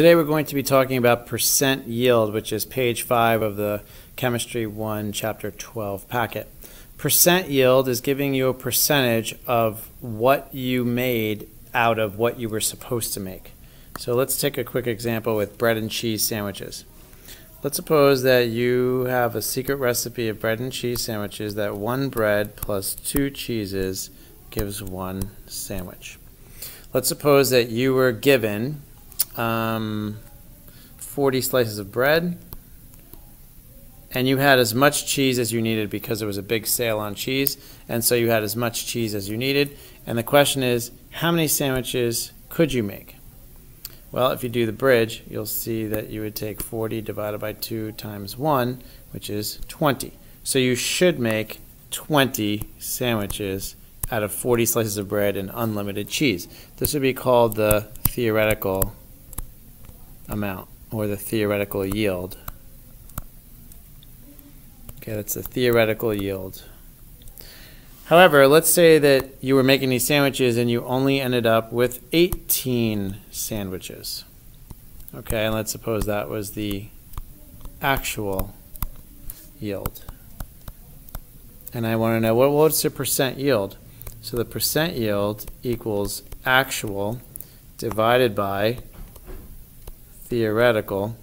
Today we're going to be talking about percent yield, which is page 5 of the Chemistry 1 Chapter 12 packet. Percent yield is giving you a percentage of what you made out of what you were supposed to make. So let's take a quick example with bread and cheese sandwiches. Let's suppose that you have a secret recipe of bread and cheese sandwiches that one bread plus two cheeses gives one sandwich. Let's suppose that you were given um, 40 slices of bread. And you had as much cheese as you needed because there was a big sale on cheese and so you had as much cheese as you needed. And the question is how many sandwiches could you make? Well if you do the bridge you'll see that you would take 40 divided by 2 times 1 which is 20 so you should make 20 sandwiches out of 40 slices of bread and unlimited cheese. This would be called the theoretical amount or the theoretical yield. Okay, that's the theoretical yield. However, let's say that you were making these sandwiches and you only ended up with 18 sandwiches. Okay, and let's suppose that was the actual yield. And I want to know what, what's the percent yield? So the percent yield equals actual divided by theoretical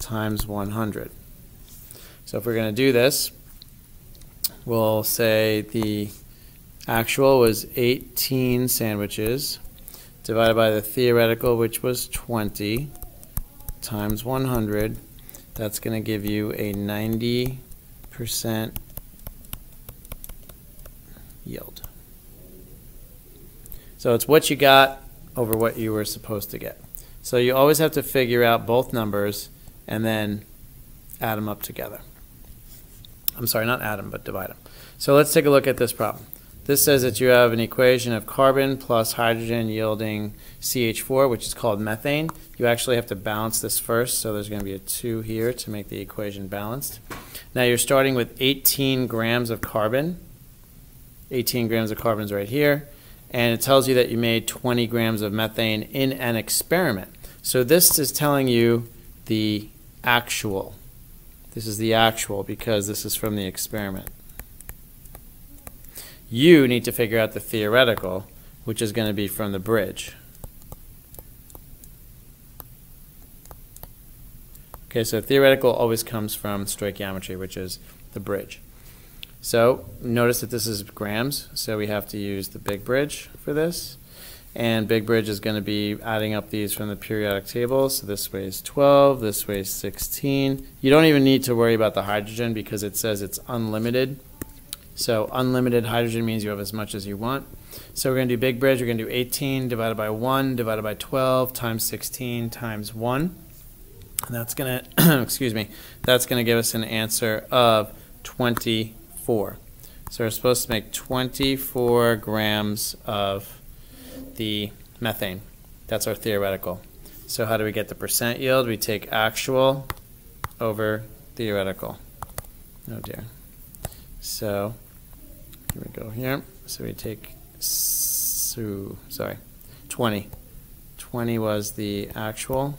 times 100. So if we're going to do this, we'll say the actual was 18 sandwiches divided by the theoretical, which was 20, times 100. That's going to give you a 90% yield. So it's what you got over what you were supposed to get. So you always have to figure out both numbers and then add them up together. I'm sorry, not add them, but divide them. So let's take a look at this problem. This says that you have an equation of carbon plus hydrogen yielding CH4, which is called methane. You actually have to balance this first, so there's going to be a 2 here to make the equation balanced. Now you're starting with 18 grams of carbon. 18 grams of carbon is right here and it tells you that you made 20 grams of methane in an experiment. So this is telling you the actual. This is the actual because this is from the experiment. You need to figure out the theoretical, which is going to be from the bridge. Okay, so theoretical always comes from stoichiometry, which is the bridge. So notice that this is grams, so we have to use the big bridge for this. And big bridge is going to be adding up these from the periodic table. So this weighs 12, this weighs 16. You don't even need to worry about the hydrogen because it says it's unlimited. So unlimited hydrogen means you have as much as you want. So we're going to do big bridge. We're going to do 18 divided by 1 divided by 12 times 16 times 1. And that's going to, excuse me, that's going to give us an answer of 20 24. So we're supposed to make 24 grams of the methane. That's our theoretical. So how do we get the percent yield? We take actual over theoretical. Oh dear. So here we go here. So we take so sorry, 20. 20 was the actual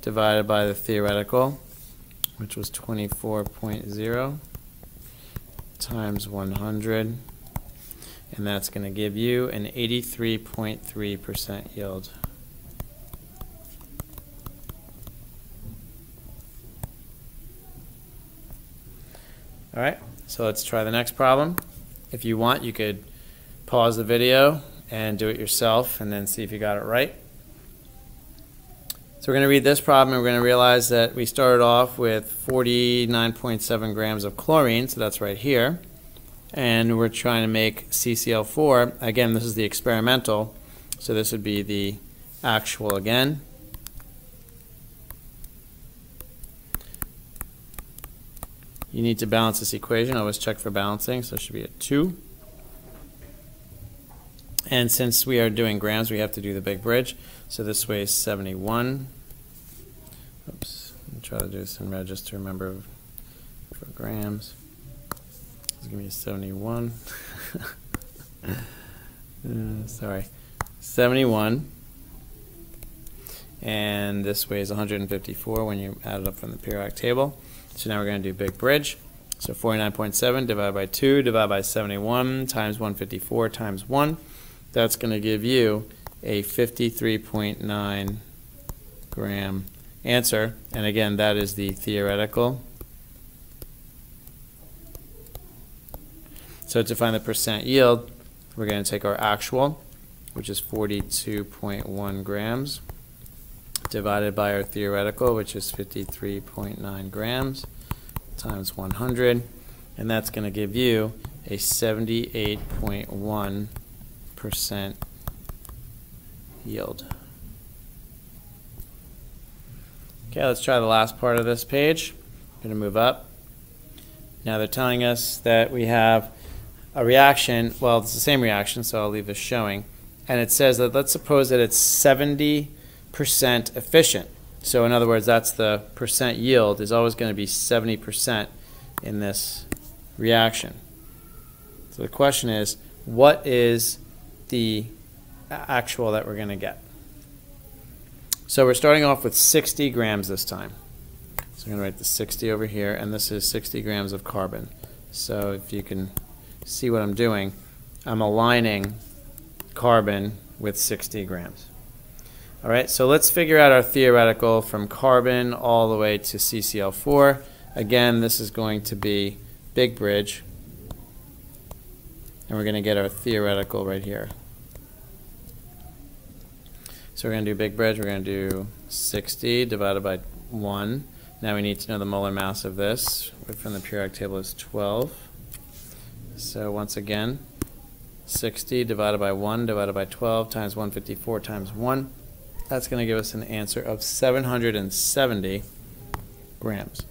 divided by the theoretical, which was 24.0 times 100 and that's going to give you an 83.3% yield. All right, so let's try the next problem. If you want, you could pause the video and do it yourself and then see if you got it right. We're going to read this problem and we're going to realize that we started off with 49.7 grams of chlorine, so that's right here. And we're trying to make CCl4. Again, this is the experimental, so this would be the actual again. You need to balance this equation. Always check for balancing, so it should be a 2. And since we are doing grams, we have to do the big bridge. So this weighs 71 Oops. try to do just to remember for grams. It's gonna be 71. uh, sorry. 71. and this weighs 154 when you add it up from the periodic table. So now we're going to do big bridge. So 49.7 divided by 2 divided by 71 times 154 times 1. That's going to give you a 53.9 gram answer. And again, that is the theoretical. So to find the percent yield, we're going to take our actual, which is 42.1 grams, divided by our theoretical, which is 53.9 grams, times 100, and that's going to give you a 78.1% yield. Okay, let's try the last part of this page. I'm going to move up. Now they're telling us that we have a reaction, well, it's the same reaction, so I'll leave this showing. And it says that let's suppose that it's 70% efficient. So in other words, that's the percent yield is always going to be 70% in this reaction. So the question is, what is the actual that we're going to get? So we're starting off with 60 grams this time. So I'm going to write the 60 over here, and this is 60 grams of carbon. So if you can see what I'm doing, I'm aligning carbon with 60 grams. All right, so let's figure out our theoretical from carbon all the way to CCl4. Again, this is going to be big bridge. And we're going to get our theoretical right here. So we're going to do big bridge. We're going to do 60 divided by 1. Now we need to know the molar mass of this. From the periodic table is 12. So once again, 60 divided by 1 divided by 12 times 154 times 1. That's going to give us an answer of 770 grams.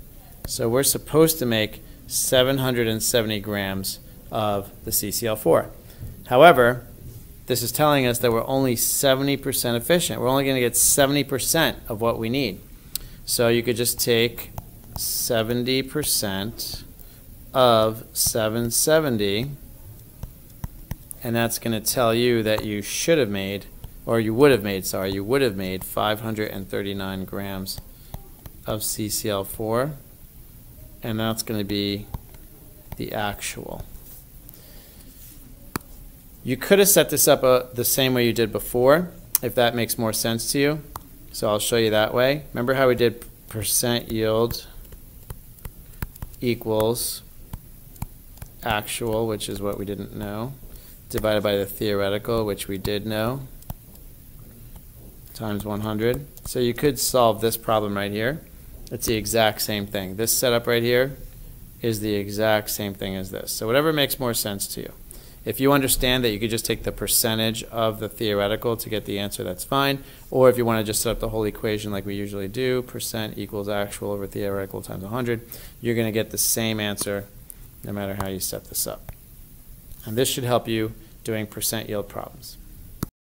So we're supposed to make 770 grams of the CCl4. However, this is telling us that we're only 70% efficient. We're only going to get 70% of what we need. So you could just take 70% of 770, and that's going to tell you that you should have made, or you would have made, sorry, you would have made 539 grams of CCl4, and that's going to be the actual. You could have set this up uh, the same way you did before, if that makes more sense to you. So I'll show you that way. Remember how we did percent yield equals actual, which is what we didn't know, divided by the theoretical, which we did know, times 100. So you could solve this problem right here. It's the exact same thing. This setup right here is the exact same thing as this. So whatever makes more sense to you. If you understand that you could just take the percentage of the theoretical to get the answer, that's fine. Or if you want to just set up the whole equation like we usually do, percent equals actual over theoretical times 100, you're going to get the same answer no matter how you set this up. And this should help you doing percent yield problems.